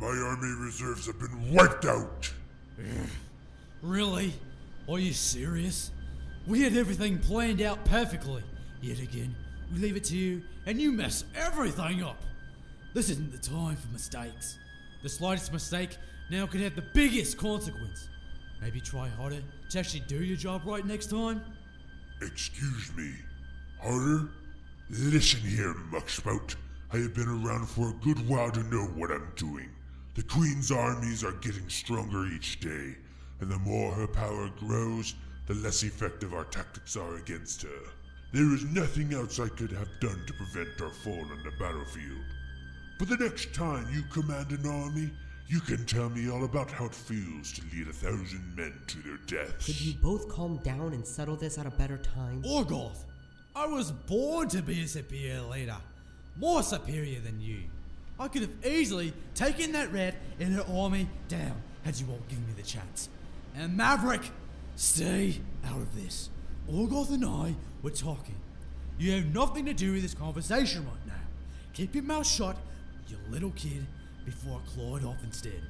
My army reserves have been wiped out. Really? Are you serious? We had everything planned out perfectly. Yet again, we leave it to you, and you mess everything up. This isn't the time for mistakes. The slightest mistake now could have the biggest consequence. Maybe try harder to actually do your job right next time? Excuse me. Harder? Listen here, Muckspout. I have been around for a good while to know what I'm doing. The Queen's armies are getting stronger each day, and the more her power grows, the less effective our tactics are against her. There is nothing else I could have done to prevent our fall on the battlefield. But the next time you command an army, you can tell me all about how it feels to lead a thousand men to their deaths. Could you both calm down and settle this at a better time? Orgoth, I was born to be a superior leader. More superior than you. I could have easily taken that rat and her army down had you all given me the chance. And Maverick, stay out of this. Orgoth and I were talking. You have nothing to do with this conversation right now. Keep your mouth shut, you little kid, before I claw it off instead.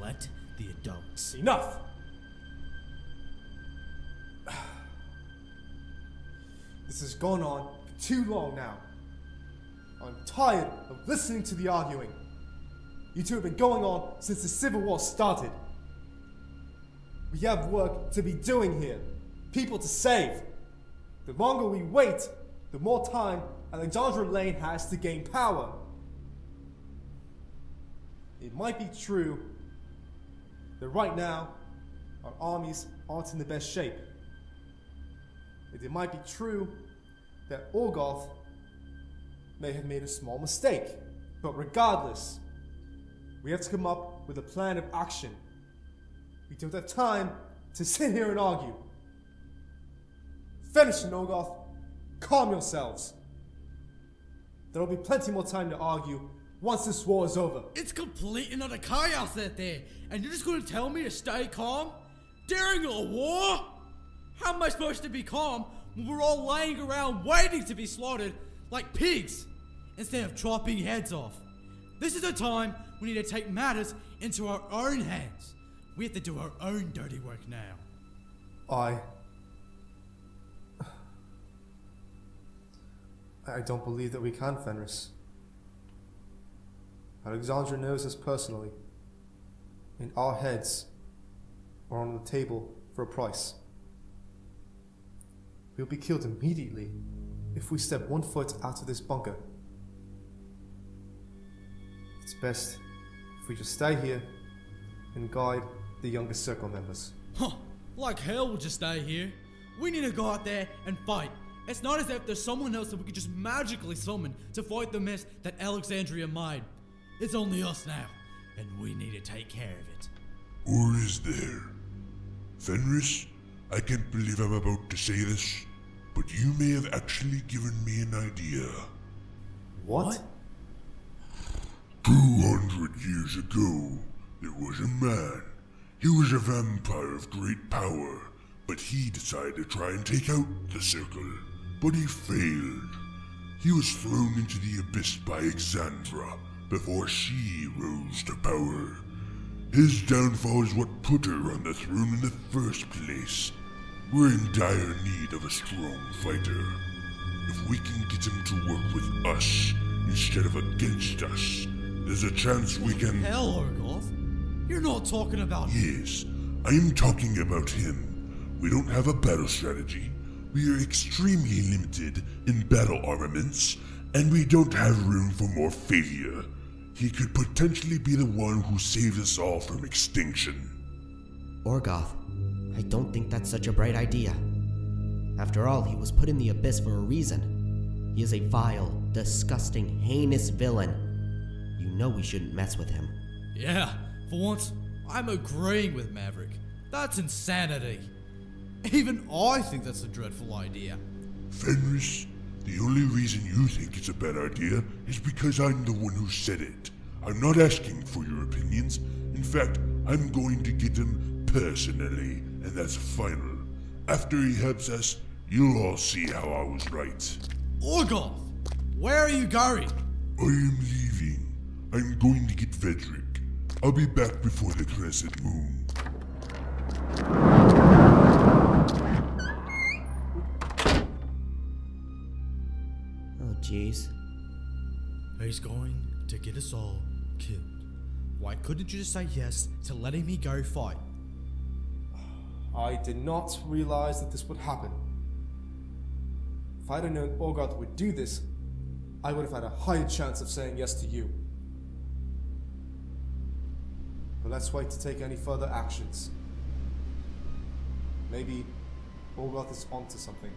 Let the adults. Enough! This has gone on for too long now. I'm tired of listening to the arguing. You two have been going on since the Civil War started. We have work to be doing here, people to save. The longer we wait, the more time Alexandra Lane has to gain power. It might be true that right now our armies aren't in the best shape. It might be true that Orgoth may have made a small mistake. But regardless, we have to come up with a plan of action. We don't have time to sit here and argue. Finish, Nogoth. Calm yourselves. There will be plenty more time to argue once this war is over. It's complete and utter chaos out there, and you're just gonna tell me to stay calm? During a war? How am I supposed to be calm when we're all laying around waiting to be slaughtered like pigs instead of chopping heads off? This is a time we need to take matters into our own hands. We have to do our own dirty work now. I. I don't believe that we can, Fenris. Alexandra knows us personally, and our heads are on the table for a price. We'll be killed immediately if we step one foot out of this bunker. It's best if we just stay here and guide the younger circle members. Huh, like hell we'll just stay here. We need to go out there and fight. It's not as if there's someone else that we could just magically summon to fight the mess that Alexandra made. It's only us now, and we need to take care of it. Or is there? Fenris, I can't believe I'm about to say this, but you may have actually given me an idea. What? 200 years ago, there was a man. He was a vampire of great power, but he decided to try and take out the circle. But he failed. He was thrown into the abyss by Exandra before she rose to power. His downfall is what put her on the throne in the first place. We're in dire need of a strong fighter. If we can get him to work with us instead of against us, there's a chance we can. Hell, Orgoth, you're not talking about. Yes, I'm talking about him. We don't have a battle strategy. We are extremely limited in battle armaments, and we don't have room for more failure. He could potentially be the one who saves us all from extinction. Orgoth, I don't think that's such a bright idea. After all, he was put in the abyss for a reason. He is a vile, disgusting, heinous villain. You know we shouldn't mess with him. Yeah, for once, I'm agreeing with Maverick. That's insanity. Even I think that's a dreadful idea. Fenris, the only reason you think it's a bad idea is because I'm the one who said it. I'm not asking for your opinions. In fact, I'm going to get him personally, and that's final. After he helps us, You'll all see how I was right. Orgoth, where are you going? I am leaving. I'm going to get Vederic. I'll be back before the crescent moon. Oh, jeez. He's going to get us all killed. Why couldn't you just say yes to letting me go fight? I did not realize that this would happen. If I'd have known Orgoth would do this, I would have had a higher chance of saying yes to you. But let's wait to take any further actions. Maybe Orgoth is onto something.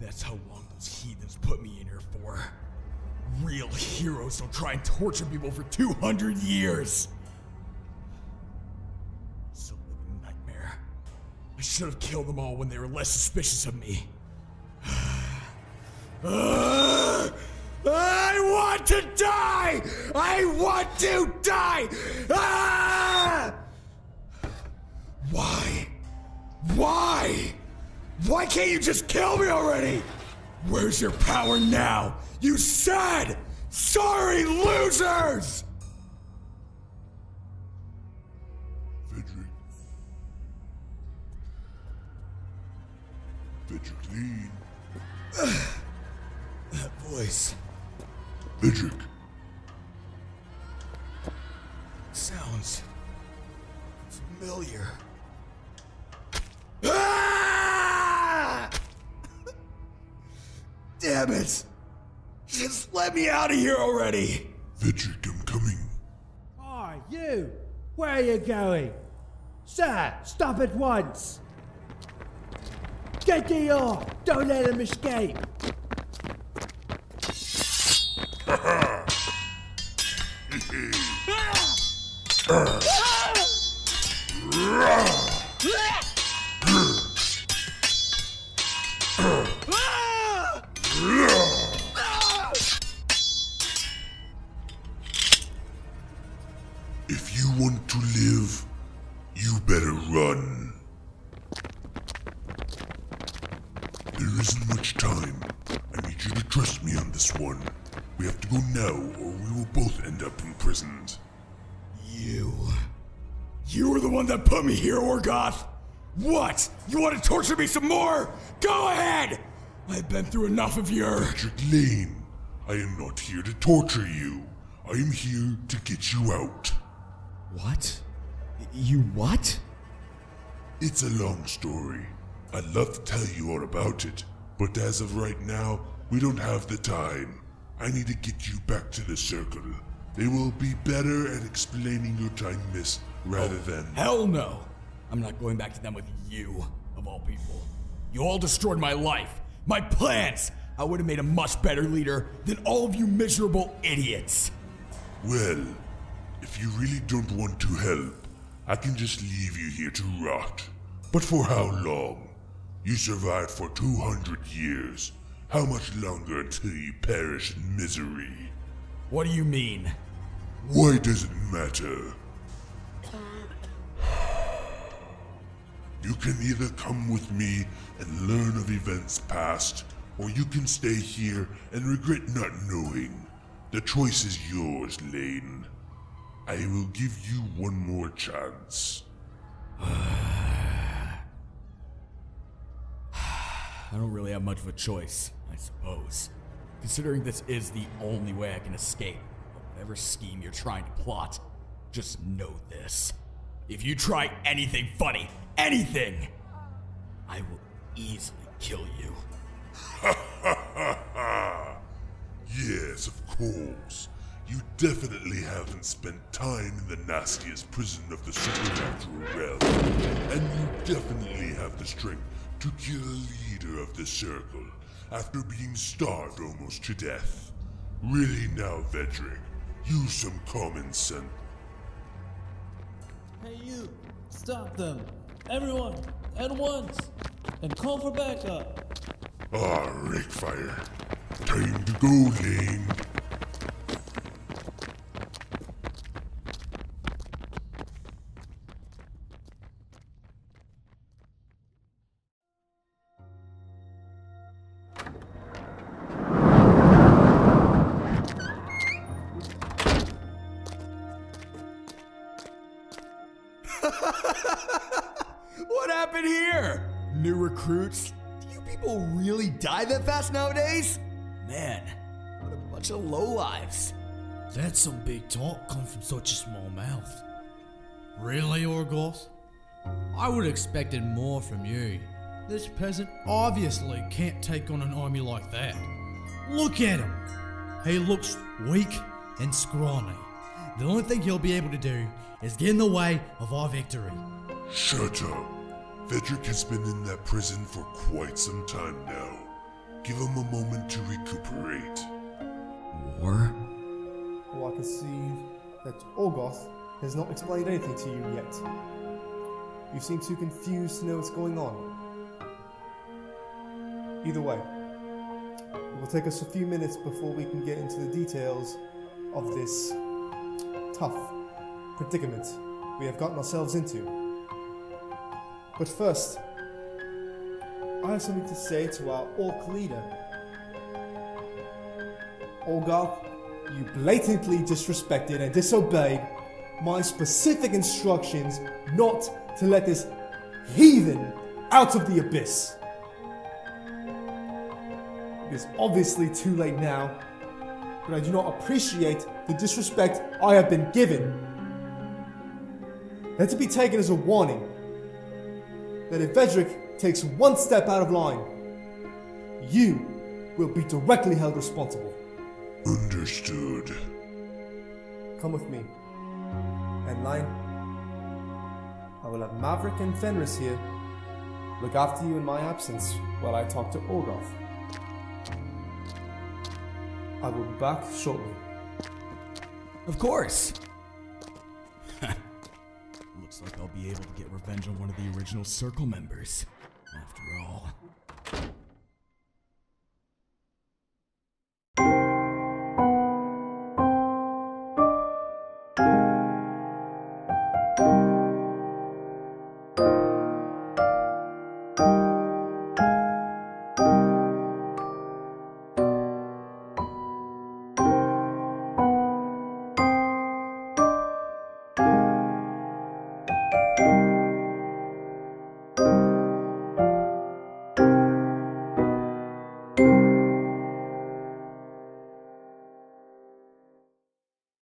That's how long those heathens put me in here for. Real heroes don't try and torture people for 200 years. It's a living nightmare. I should have killed them all when they were less suspicious of me. I want to die! I want to die! Ah! Why? Why? Why can't you just kill me already? Where's your power now? You said! Sorry, losers! Vederic. Vederic Laine. That voice Vederic. sounds familiar. Ah! Damn it! Just let me out of here already! Vederic, I'm coming. Hi, you! Where are you going? Sir, stop at once! Get the off! Don't let him escape! If imprisoned. You. You were the one that put me here, Orgoth! What? You want to torture me some more? Go ahead! I've been through enough of your. Vederic Laine, I am not here to torture you. I am here to get you out. What? You what? It's a long story. I'd love to tell you all about it, but as of right now, we don't have the time. I need to get you back to the circle. They will be better at explaining your time missed rather oh, than. Hell no! I'm not going back to them with you, of all people. You all destroyed my life, my plans! I would have made a much better leader than all of you miserable idiots! Well, if you really don't want to help, I can just leave you here to rot. But for how long? You survived for 200 years. How much longer until you perish in misery? What do you mean? Why does it matter? You can either come with me and learn of events past, or you can stay here and regret not knowing. The choice is yours, Laine. I will give you one more chance. I don't really have much of a choice, I suppose. Considering this is the only way I can escape whatever scheme you're trying to plot, just know this. If you try anything funny, anything, I will easily kill you. Yes, of course. You definitely haven't spent time in the nastiest prison of the supernatural realm. And you definitely have the strength to kill a leader of the circle after being starved almost to death. Really now, Vederic, Use some common sense. Hey you! Stop them! Everyone! At once! And call for backup! Ah, Rickfire. Time to go, Laine. Do people really die that fast nowadays? Man, what a bunch of lowlives. That's some big talk come from such a small mouth. Really, Orgoth? I would have expected more from you. This peasant obviously can't take on an army like that. Look at him. He looks weak and scrawny. The only thing he'll be able to do is get in the way of our victory. Shut up. Frederick has been in that prison for quite some time now. Give him a moment to recuperate. War? Well, I can see that Orgoth has not explained anything to you yet. You seem too confused to know what's going on. Either way, it will take us a few minutes before we can get into the details of this tough predicament we have gotten ourselves into. But first, I have something to say to our orc leader. Orgoth, you blatantly disrespected and disobeyed my specific instructions not to let this heathen out of the abyss. It is obviously too late now, but I do not appreciate the disrespect I have been given. Let it be taken as a warning that if Vederic takes one step out of line, you will be directly held responsible. Understood. Come with me. And Laine, I will have Maverick and Fenris here look after you in my absence while I talk to Orgoth. I will be back shortly. Of course. Be able to get revenge on one of the original Circle members. After all.